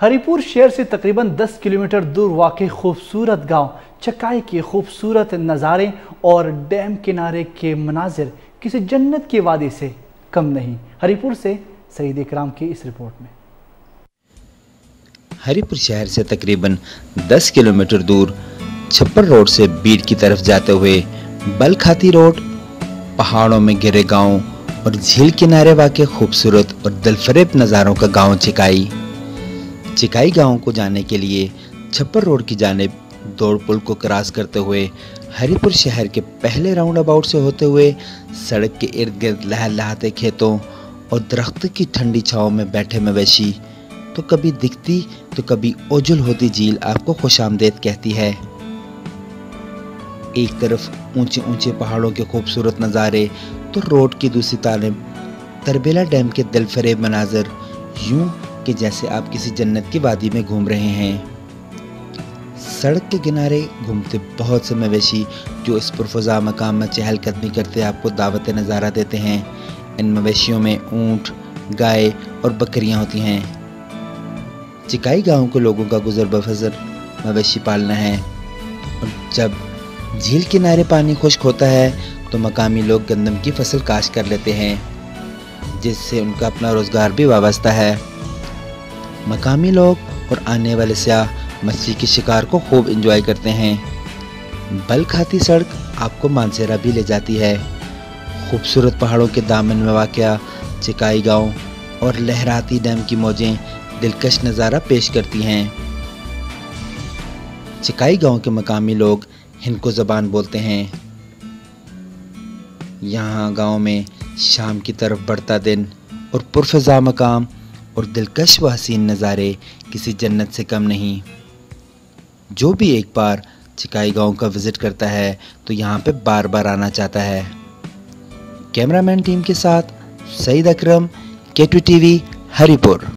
हरिपुर शहर से तकरीबन 10 किलोमीटर दूर वाक़ खूबसूरत गाँव, चकाई के खूबसूरत नज़ारे और डैम किनारे के मनाजिर किसी जन्नत की वादी से कम नहीं। हरिपुर से सईद इकराम की इस रिपोर्ट में। हरिपुर शहर से तकरीबन 10 किलोमीटर दूर छप्पर रोड से बीड़ की तरफ़ जाते हुए बलखाती रोड, पहाड़ों में गिरे गाँव और झील किनारे वाक़ खूबसूरत और दिलफरेब नज़ारों का गाँव चिकाई। चिकाई गाँव को जाने के लिए छप्पर रोड की जानब दौड़ पुल को क्रॉस करते हुए हरिपुर शहर के पहले राउंड अबाउट से होते हुए सड़क के इर्द गिर्द लहर लहाते खेतों और दरख्त की ठंडी छाओं में बैठे मवेशी। तो कभी दिखती तो कभी ओझल होती झील आपको खुश कहती है। एक तरफ़ ऊँचे ऊँचे पहाड़ों के खूबसूरत नज़ारे तो रोड की दूसरी तालब तरबेला डैम के दिलफरेब मनाजर, यूँ कि जैसे आप किसी जन्नत की वादी में घूम रहे हैं। सड़क के किनारे घूमते बहुत से मवेशी जो इस पुरफजा मकाम में चहलकदमी करते आपको दावत नज़ारा देते हैं। इन मवेशियों में ऊँट, गाय और बकरियाँ होती हैं। चिकाई गाँव के लोगों का गुजर बफजर मवेशी पालना है। और जब झील किनारे पानी खुश्क होता है तो मकामी लोग गंदम की फ़सल काश कर लेते हैं, जिससे उनका अपना रोज़गार भी वाबस्ता है। मकामी लोग और आने वाले सयाह मछली के शिकार को खूब इंजॉय करते हैं। बल खाती सड़क आपको मानसेरा भी ले जाती है। खूबसूरत पहाड़ों के दामन में वाक़ चिकाई गाँव और लहराती डैम की मौजें दिलकश नज़ारा पेश करती हैं। चिकाई गाँव के मकामी लोग हिंदको ज़बान बोलते हैं। यहाँ गाँव में शाम की तरफ़ बढ़ता दिन और पुरफजा मकाम और दिलकश व हसीन नज़ारे किसी जन्नत से कम नहीं। जो भी एक बार चिकाई गाँव का विज़िट करता है तो यहाँ पे बार बार आना चाहता है। कैमरामैन टीम के साथ सईद अकरम के टी वी हरिपुर।